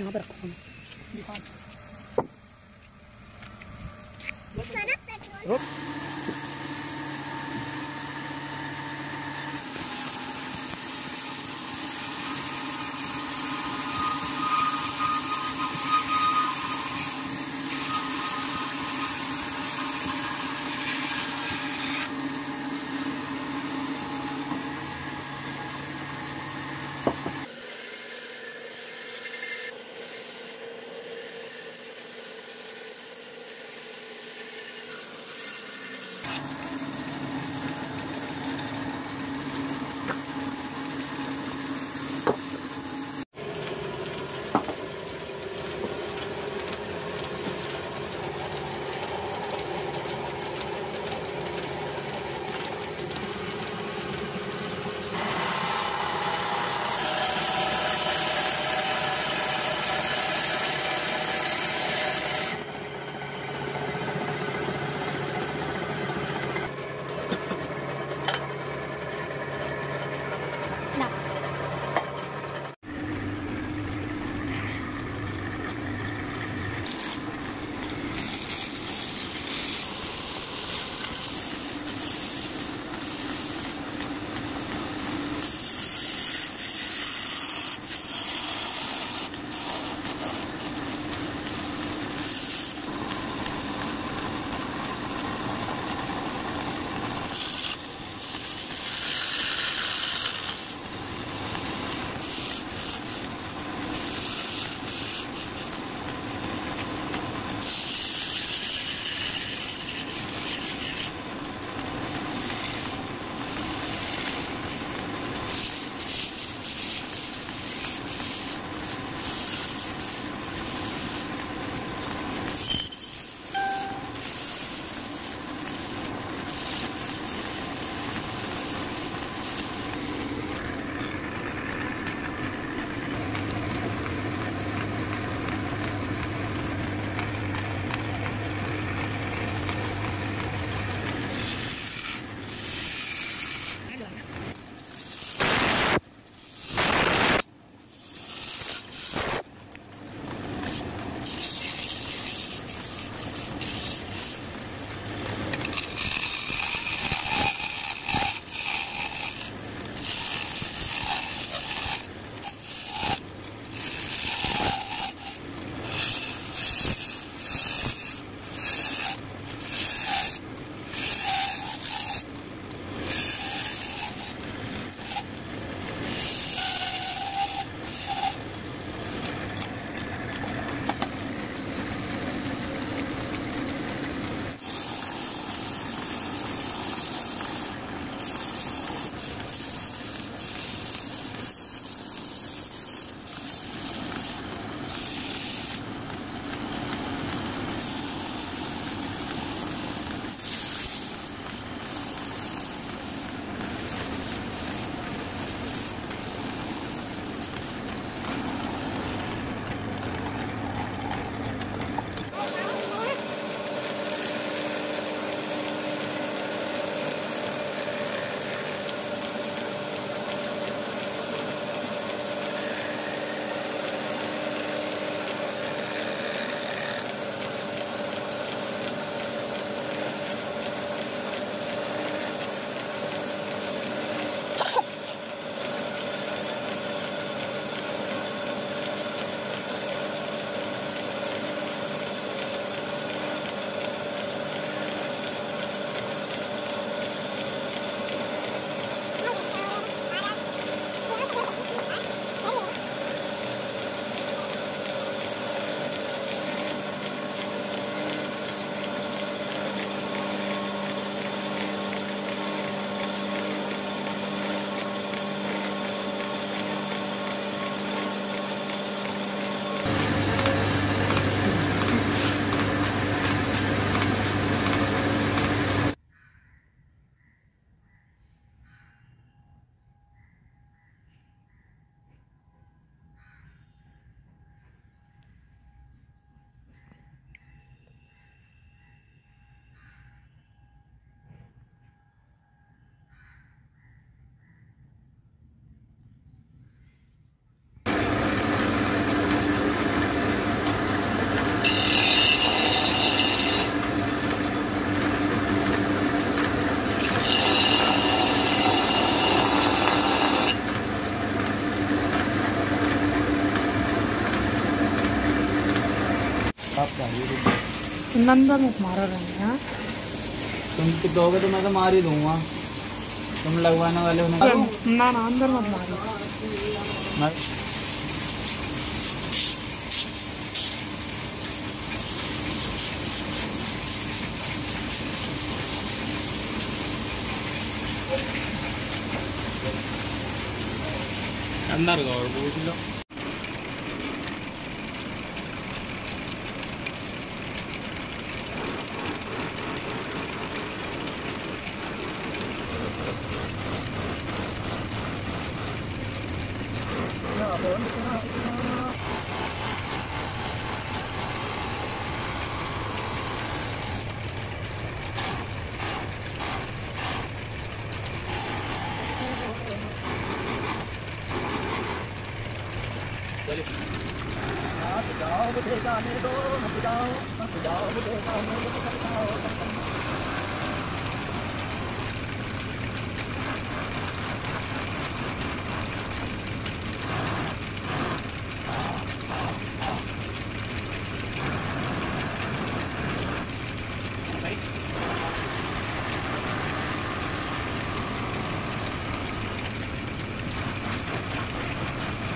यहाँ पे रखो दिखाओ रुक नंदन मत मारो रहे हैं तुम तो दोगे तो मैं तो मार ही दूँगा तुम लगवाने वाले हो ना ना अंदर मत मारो अंदर गौर पूछ लो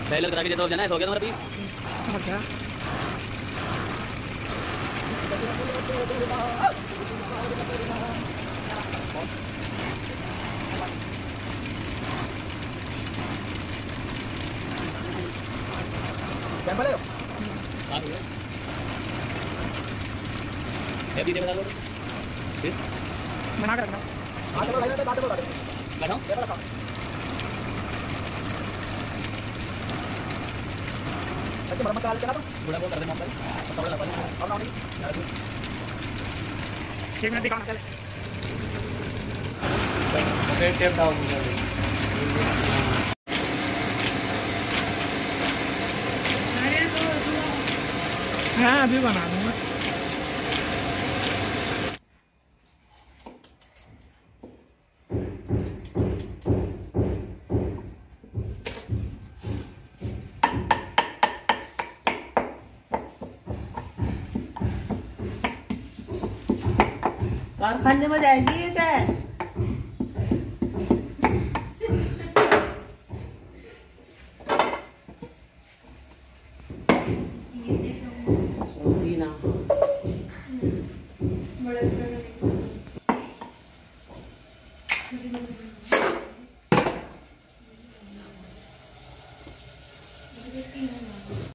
पहले करा के देता जाना है सो गया तुम्हारा पीस क्या कैंपल है। हाँ है बता हाँ चलो भाई बता दे लगाओ अच्छा मरम्मत करा के ना बुढ़ा बोल कर दे मोबाइल कपड़ा लगा अब ना नहीं ठीक है दिखाना चले। टेप डाउन कर हाँ अभी बना कारखाने में जाएगी ये चाय?